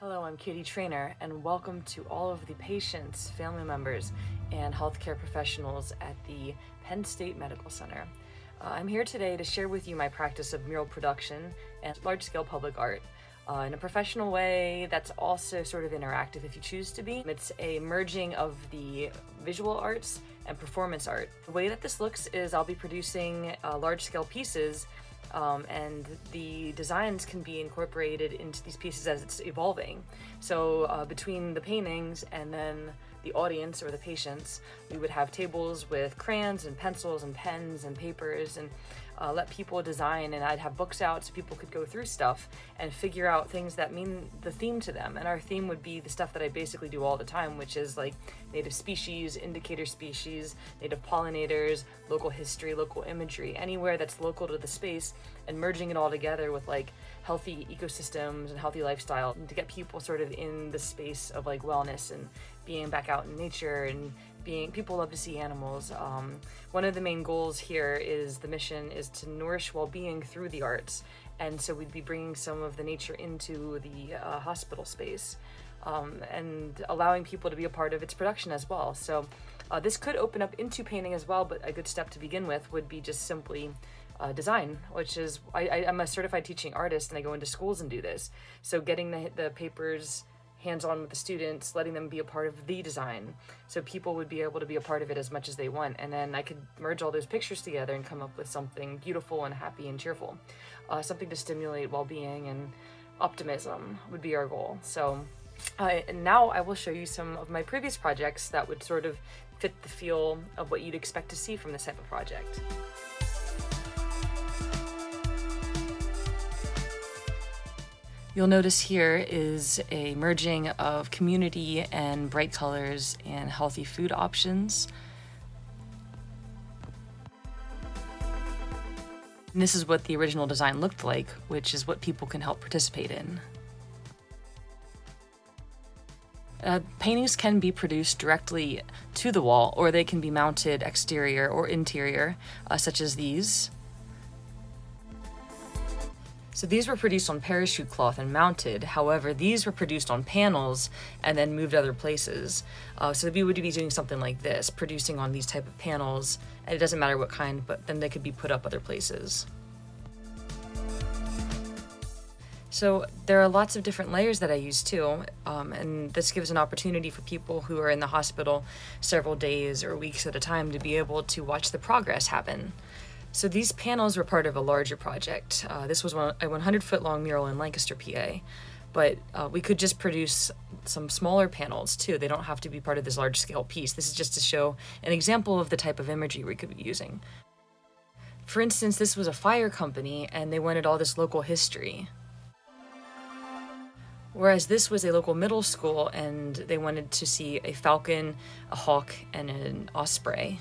Hello, I'm Katie Trainer, and welcome to all of the patients, family members, and healthcare professionals at the Penn State Medical Center. Uh, I'm here today to share with you my practice of mural production and large scale public art. Uh, in a professional way that's also sort of interactive if you choose to be. It's a merging of the visual arts and performance art. The way that this looks is I'll be producing uh, large scale pieces um, and the designs can be incorporated into these pieces as it's evolving. So uh, between the paintings and then the audience or the patients, we would have tables with crayons and pencils and pens and papers and uh, let people design and I'd have books out so people could go through stuff and figure out things that mean the theme to them. And our theme would be the stuff that I basically do all the time, which is like native species, indicator species, native pollinators, local history, local imagery, anywhere that's local to the space and merging it all together with like healthy ecosystems and healthy lifestyle and to get people sort of in the space of like wellness and being back out in nature and being people love to see animals. Um, one of the main goals here is the mission is to nourish well-being through the arts. And so we'd be bringing some of the nature into the uh, hospital space um, and allowing people to be a part of its production as well. So uh, this could open up into painting as well but a good step to begin with would be just simply uh, design, which is I, am a certified teaching artist and I go into schools and do this. So getting the, the papers hands-on with the students, letting them be a part of the design. So people would be able to be a part of it as much as they want. And then I could merge all those pictures together and come up with something beautiful and happy and cheerful. Uh, something to stimulate well-being and optimism would be our goal. So uh, now I will show you some of my previous projects that would sort of fit the feel of what you'd expect to see from this type of project. You'll notice here is a merging of community and bright colors and healthy food options. And this is what the original design looked like, which is what people can help participate in. Uh, paintings can be produced directly to the wall, or they can be mounted exterior or interior, uh, such as these. So these were produced on parachute cloth and mounted. However, these were produced on panels and then moved other places. Uh, so we would be doing something like this, producing on these type of panels, and it doesn't matter what kind, but then they could be put up other places. So there are lots of different layers that I use too, um, and this gives an opportunity for people who are in the hospital several days or weeks at a time to be able to watch the progress happen. So these panels were part of a larger project. Uh, this was one, a 100 foot long mural in Lancaster, PA. But uh, we could just produce some smaller panels too. They don't have to be part of this large scale piece. This is just to show an example of the type of imagery we could be using. For instance, this was a fire company and they wanted all this local history. Whereas this was a local middle school and they wanted to see a falcon, a hawk, and an osprey.